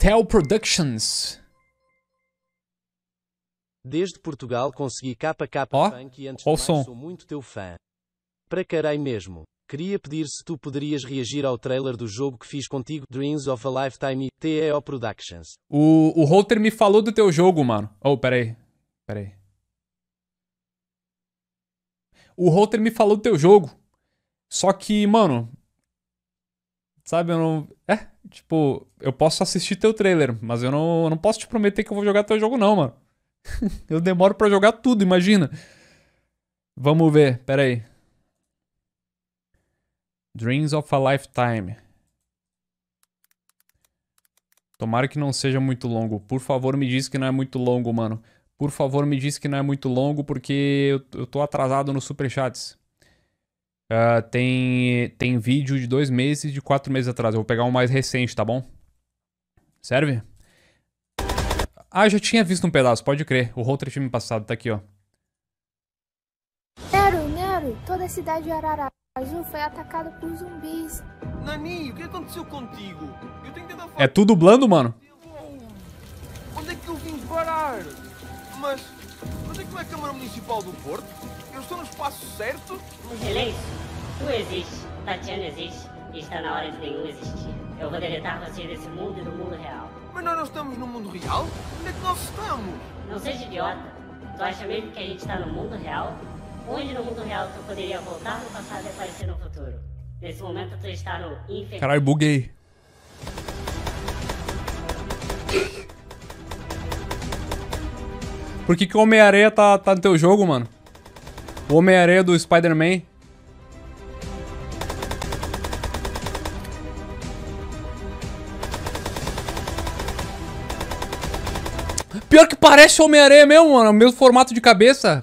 Tel Productions. Desde Portugal consegui KK Ó, Funk e antes de mais som. sou muito teu fã. Para carai mesmo. Queria pedir se tu poderias reagir ao trailer do jogo que fiz contigo, Dreams of a Lifetime e TEO Productions. O, o Holter me falou do teu jogo, mano. Oh, peraí. Peraí. O Holter me falou do teu jogo. Só que, mano. Sabe, eu não. É, tipo, eu posso assistir teu trailer, mas eu não, eu não posso te prometer que eu vou jogar teu jogo, não, mano. eu demoro pra jogar tudo, imagina. Vamos ver, peraí. Dreams of a Lifetime. Tomara que não seja muito longo. Por favor, me diz que não é muito longo, mano. Por favor, me diz que não é muito longo, porque eu, eu tô atrasado nos superchats. Ah, tem, tem vídeo de dois meses e de quatro meses atrás. Eu vou pegar um mais recente, tá bom? Serve? Ah, eu já tinha visto um pedaço, pode crer. O Holter tinha me passado, tá aqui, ó. Nero, Nero, toda a cidade de Araraju foi atacada por zumbis. Nani, o que aconteceu contigo? Eu tenho tentado falar É tu dublando, mano? Certo? Silêncio. Tu existe, Tatiana existe e está na hora de nenhum existir. Eu vou deletar você desse mundo e do mundo real. Mas nós não estamos no mundo real? Onde é que nós estamos? Não seja idiota. Tu acha mesmo que a gente está no mundo real? Onde no mundo real tu poderia voltar no passado e aparecer no futuro? Nesse momento tu está no inferno. Caralho, buguei. Por que, que o Homem-Aranha tá, tá no teu jogo, mano? O Homem-Aranha do Spider-Man. Pior que parece Homem-Aranha mesmo, mano. O mesmo formato de cabeça.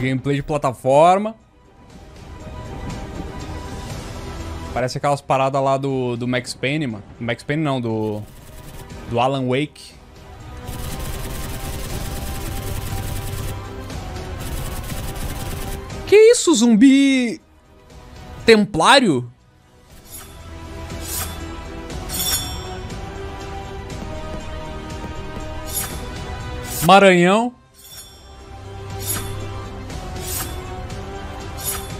Gameplay de plataforma. Parece aquelas paradas lá do, do Max Payne, mano. Max Payne não, do. Do Alan Wake. Que isso, zumbi. Templário? Maranhão.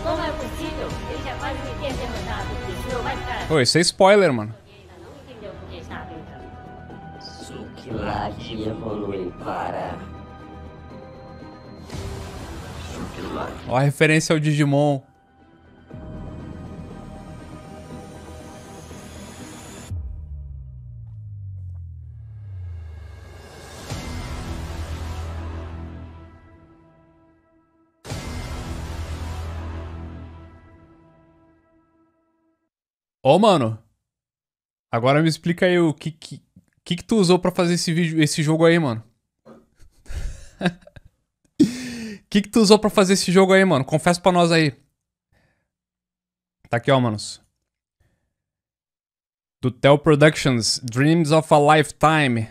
Como é possível? Ele já quase me ter derrotado. Isso não vai ficar. Oi, isso é spoiler, mano. Ele ainda não Ó a referência ao Digimon. Ô, mano. Agora me explica aí o que que, que, que tu usou pra fazer esse vídeo, esse jogo aí, mano. Que, que tu usou pra fazer esse jogo aí, mano? Confessa pra nós aí. Tá aqui, ó, manos. Do Tel Productions, Dreams of a Lifetime.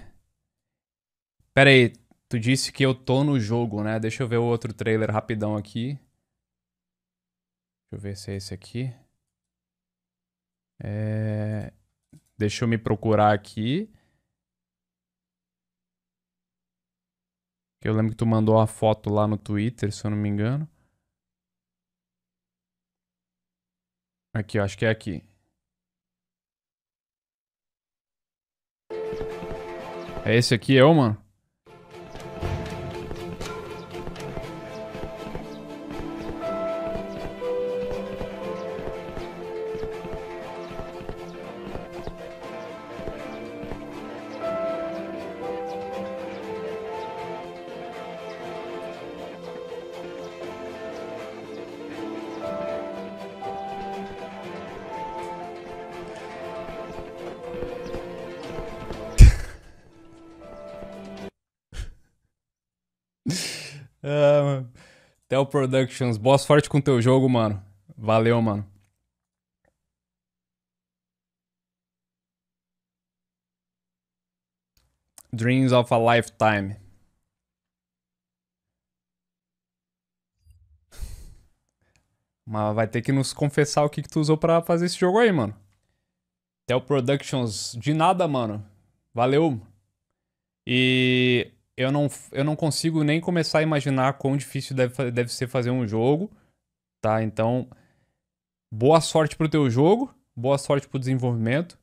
Pera aí, tu disse que eu tô no jogo, né? Deixa eu ver o outro trailer rapidão aqui. Deixa eu ver se é esse aqui. É... Deixa eu me procurar aqui. Eu lembro que tu mandou uma foto lá no Twitter, se eu não me engano. Aqui, acho que é aqui. É esse aqui, eu, mano? Ah. Tel Productions, boa sorte com teu jogo, mano. Valeu, mano. Dreams of a Lifetime. Mas vai ter que nos confessar o que, que tu usou pra fazer esse jogo aí, mano. Tel Productions, de nada, mano. Valeu. E eu não, eu não consigo nem começar a imaginar quão difícil deve, deve ser fazer um jogo, tá? Então, boa sorte pro teu jogo, boa sorte pro desenvolvimento.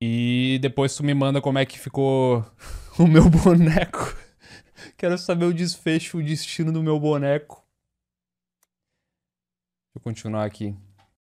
E depois tu me manda como é que ficou o meu boneco. Quero saber o desfecho, o destino do meu boneco. Eu continuar aqui.